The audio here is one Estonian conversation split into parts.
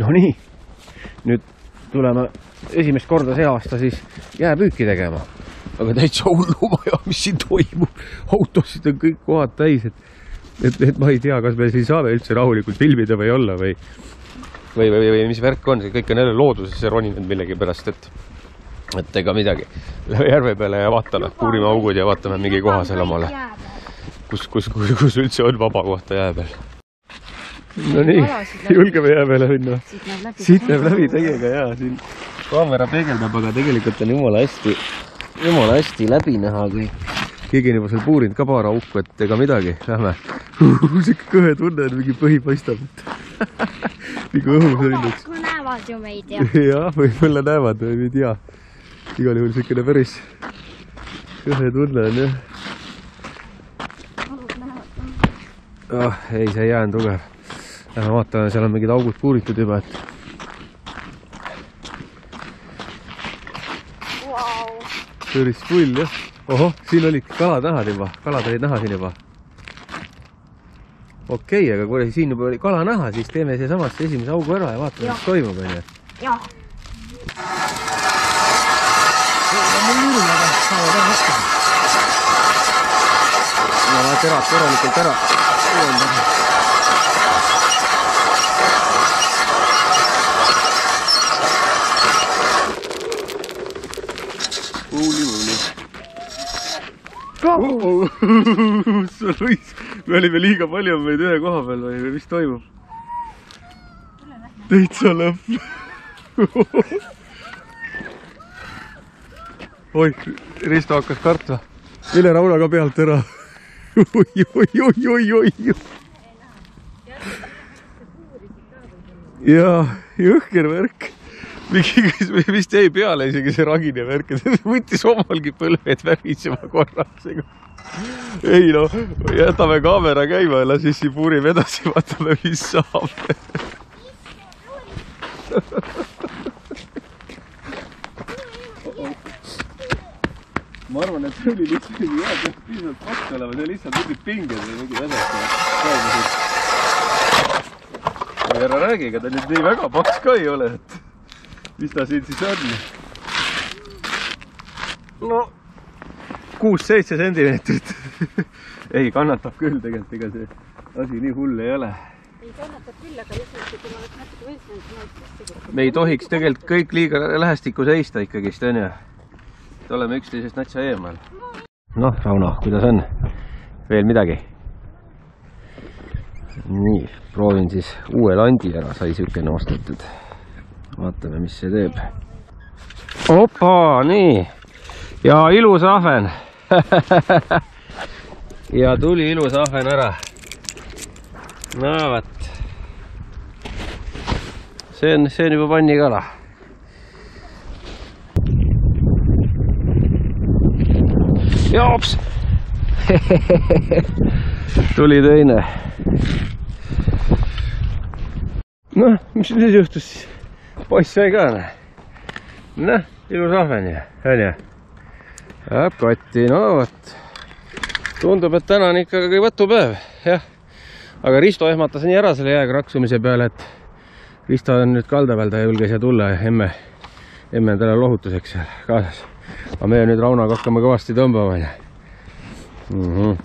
Nonii, nüüd tuleme esimest korda see aasta siis jääpüüki tegema. aga täitsa hullumaja, mis siin toimub. autosid on kõik kohad täis, et, et, et ma ei tea, kas me siin saame üldse rahulikult filmida või olla või, või, või, või mis värk on, see kõik on jälle loodusesse roninud millegipärast, et, et ega midagi. Lähme järve peale ja vaatame, puurime augud ja vaatame mingi koha seal omale, kus, kus, kus, kus üldse on vaba kohta jää peal. Nonii, julgeme jää peale minna siit näeb läbi täiega ja siin kaamera peegeldab, aga tegelikult on jumala hästi, jumala hästi läbi näha, kui keegi on juba seal puurinud ka paar auku, et ega midagi, lähme. sihuke kõhe tunne on, mingi põhi paistab nagu õhus õnneks. näevad ju meid ja jah, võib-olla näevad, ei tea. igal juhul siukene päris kõhe tunne on jah. ah, ei, see jää on tugev. Lähme vaatame, seal on mingid augud puuritud juba, et wow. päris pull jah. ohoh, siin olid kalad näha juba, kalad olid näha siin juba. okei okay,, aga kui siin juba oli kala näha, siis teeme seesamasse esimese augu ära ja vaatame, mis toimub, onju. jah, ja vaja terad korralikult ära sa raisk, me olime liiga palju meid ühe koha peal või või mis toimub? täitsa lõpp. oih, Risto hakkas kartma. mine Raunaga pealt ära. oi, oi, oi, oi, oi. jaa, jõhker värk. Mingi, vist jäi peale isegi see ragine värk, et võttis omalgi põlved värisema korraks. ei noh, jätame kaamera käima ja las siis siin puurime edasi, vaatame, mis saab. ma arvan, et see oli lihtsalt mingi hea peaks piisavalt paks olema, see lihtsalt mingid pinged või mingid asjad. ära räägi, ega ta nüüd nii väga paks ka ei ole, et mis ta siin siis on? no kuus-seitse sentimeetrit. ei, kannatab küll tegelikult, ega see asi nii hull ei ole. ei kannatab küll, aga lihtsalt, kui ma oleks natuke võimsam, siis ma oleks sisse kukkunud. me ei tohiks tegelikult kõik liiga lähestikku seista ikkagist, onju. et oleme üksteisest natsa eemal. noh, Rauno, kuidas on? veel midagi? nii, proovin siis uue landi ära, sai siukene ostetud. Vaatame, mis see teeb. opa, nii. ja ilus ahven ja tuli ilus ahven ära. no vot see on, see on juba pannikala. joops. tuli teine. noh, mis nüüd juhtus siis? Poiss sai ka noh. noh, ilus ahven ju, onju. Läheb kotti, no vot. tundub, et täna on ikkagi võtupäev, jah. aga Risto ehmatas nii ära selle jääga raksumise peale, et Risto on nüüd kalda peal, ta ei julge siia tulla ja emme, emme on talle lohutuseks seal kaasas. aga meie nüüd Raunaga hakkame kõvasti tõmbama onju. -hmm.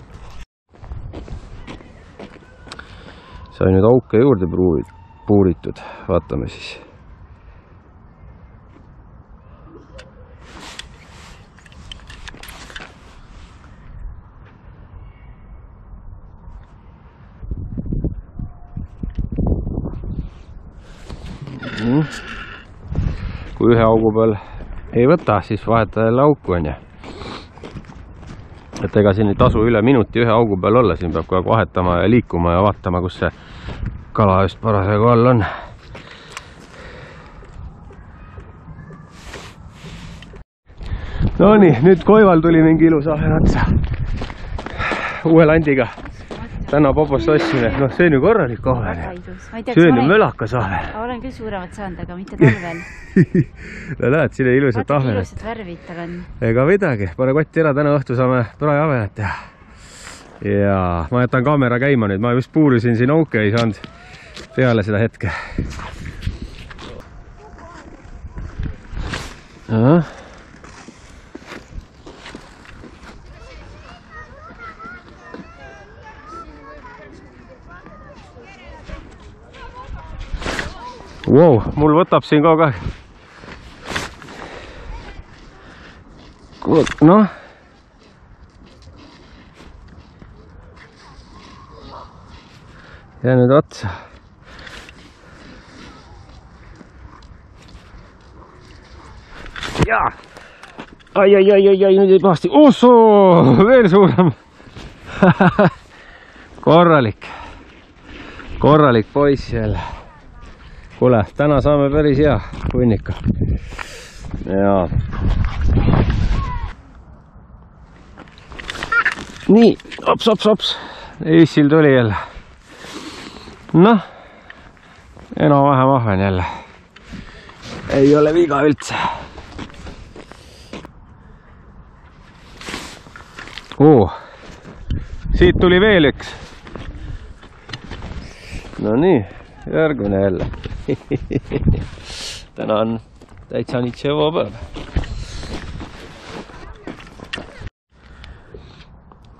sai nüüd auke juurde pruuvi- puuritud, vaatame siis. Kui ühe augu peal ei võta, siis vaheta jälle auku onju. et ega siin ei tasu üle minuti ühe augu peal olla, siin peab kogu aeg vahetama ja liikuma ja vaatama, kus see kala just parasjagu all on. Nonii, nüüd Koival tuli mingi ilus ahven otsa. uue landiga täna vabast ostsin, et noh, see on ju korralik ahvel. see on ju mölakas ahvel. olen küll suuremat saanud, aga mitte talvel no näed, siin on ilusad ahvelad. ilusad värvid tal on. ega midagi, pane kotti ära, täna õhtul saame tore ahvelat teha. ja ma jätan kaamera käima nüüd, ma just puurisin siin auke okay,, ei saanud peale seda hetke. ahah Wow, mul võtab siin kogu aeg. noh. jää nüüd otsa. jaa. ai, ai, ai, ai, ai, nüüd jäi pahasti. ossoo, veel suurem. korralik, korralik poiss jälle kuule, täna saame päris hea hunniku. jaa. nii, ops, ops, ops, issil tuli jälle. noh, enam-vähem ahven jälle. ei ole viga üldse. oo, siit tuli veel üks. Nonii, järgmine jälle. täna on täitsa nitševo päev.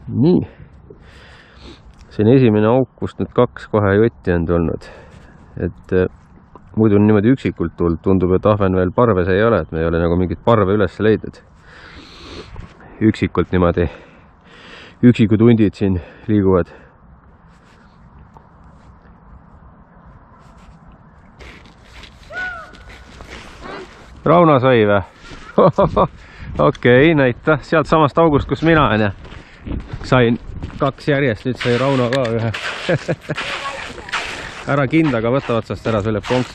nii, see on esimene auk, kust nüüd kaks kohe jotti on tulnud. et eh, muidu on niimoodi üksikult tulnud, tundub, et ahven veel parves ei ole, et me ei ole nagu mingit parve üles leidnud. üksikult niimoodi, üksikud hundid siin liiguvad Rauno sai või? okei, näita sealtsamast august, kus mina onju. sain kaks järjest, nüüd sai Rauno ka ühe. ära kindaga võta otsast ära, see läheb konks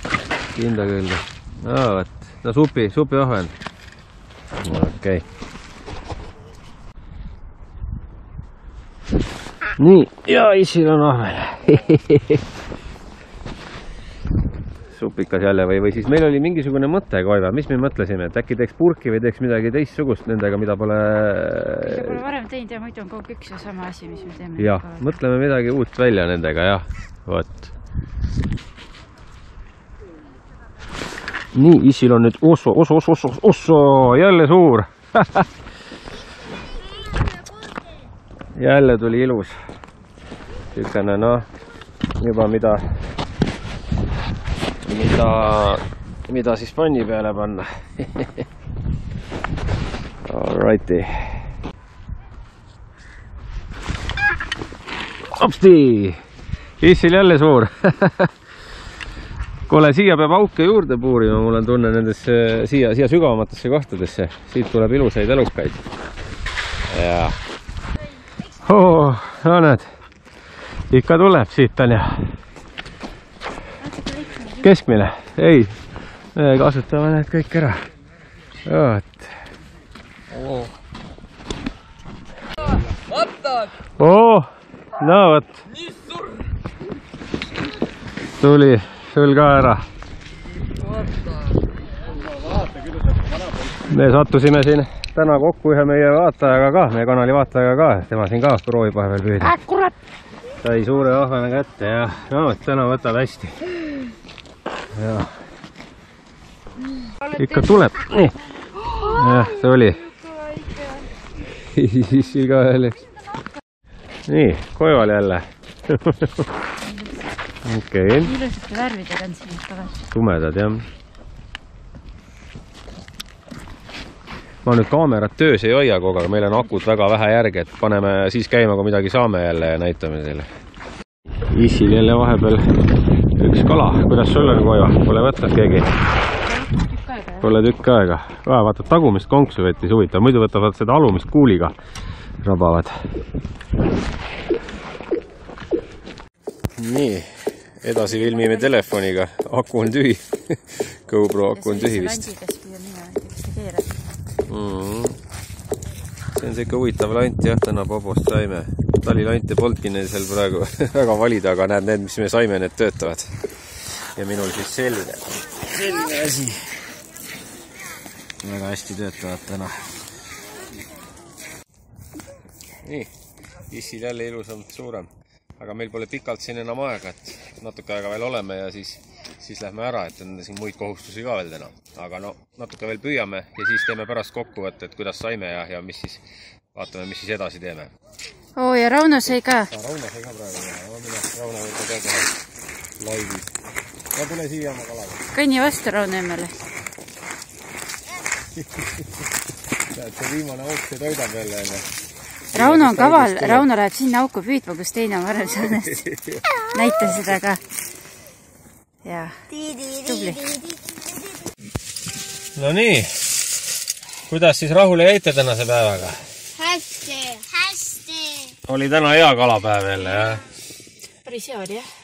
kinda külge. no vot, no supi, supiahven. okei okay.. nii, ja issil on ahven. supikas jälle või, või siis meil oli mingisugune mõte, Koiva, mis me mõtlesime, et äkki teeks purki või teeks midagi teistsugust nendega, mida pole. mida pole varem teinud ja muidu on kogu aeg üks ja sama asi, mis me teeme. jah, mõtleme midagi uut välja nendega, jah, vot. nii, issil on nüüd osso, osso, osso, osso, osso, jälle suur. jälle tuli ilus. niisugune noh, juba mida, mida, mida siis panni peale panna. Alrighty. hopsti, issil jälle suur. kuule, siia peab auke juurde puurima, mul on tunne nendesse siia, siia sügavamatesse kohtadesse, siit tuleb ilusaid elukaid. ja oh,, no näed, ikka tuleb siit on ju. keskmine, ei, me kasutame need kõik ära. vot. oo, no vot. tuli sul ka ära. me sattusime siin täna kokku ühe meie vaatajaga ka, meie kanali vaatajaga ka, tema siin ka proovib vahepeal püüda. kurat, sai suure ahvena kätte ja no täna võtab hästi. Ikka tuleb, jah, see oli. issi ka veel üks. nii, koival jälle. okei okay., ilusate värvidega on siin tavaliselt. tumedad jah. ma nüüd kaamerat töös ei hoia kogu aeg, meil on akud väga vähe järgi, et paneme siis käima, kui midagi saame jälle ja näitame teile. issil jälle vahepeal üks kala, kuidas sul on koiva, pole võtnud keegi? Pole tükk aega. vaata tagumist konksu võttis, huvitav, muidu võtavad seda alumist kuuliga, rabavad. nii, edasi filmime telefoniga, aku on tühi. GoPro aku on tühi vist. mm.. see on siuke huvitav lant jah, täna Bobost saime. talilante polnudki neil seal praegu väga valida, aga näed, need, mis me saime, need töötavad. Ja minul siis selline, selline asi. väga hästi töötavad täna. nii, issil jälle ilusam, suurem, aga meil pole pikalt siin enam aega, et natuke aega veel oleme ja siis siis lähme ära, et on siin muid kohustusi ka veel täna. aga no natuke veel püüame ja siis teeme pärast kokkuvõtted, kuidas saime ja, ja mis siis, vaatame, mis siis edasi teeme. oo ja Rauno sai ka. Rauno sai ka praegu mine, Rauno võib ka teha laivis. No tule siia oma kalaga. kõnni vastu Rauno emmele. tead, see viimane auk, see toidab jälle onju. Rauno on kaval, Rauno läheb sinna auku püüdma, kus teine on varem saanud. näita seda ka. jaa, tubli. no nii, kuidas siis rahule jäite tänase päevaga? hästi, hästi. oli täna hea kalapäev jälle jah? päris hea oli jah.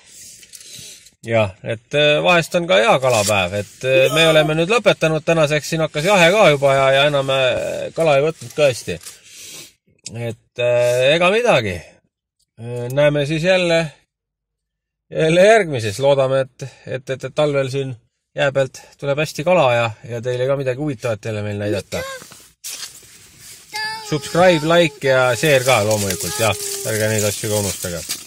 jah, et äh, vahest on ka hea kalapäev, et äh, me oleme nüüd lõpetanud tänaseks, siin hakkas jahe ka juba ja, ja enam äh, kala ei võtnud tõesti. et äh, ega midagi. näeme siis jälle, jälle järgmises, loodame, et, et, et, et talvel siin jää pealt tuleb hästi kala ja, ja teile ka midagi huvitavat jälle meil näidata. Subscribe, like ja share ka loomulikult, jah, ärge neid asju ka unustage